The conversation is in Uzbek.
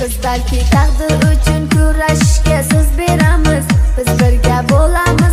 biz balki taqdir uchun kurashishga so'z beramiz. Biz birga bo'lamiz.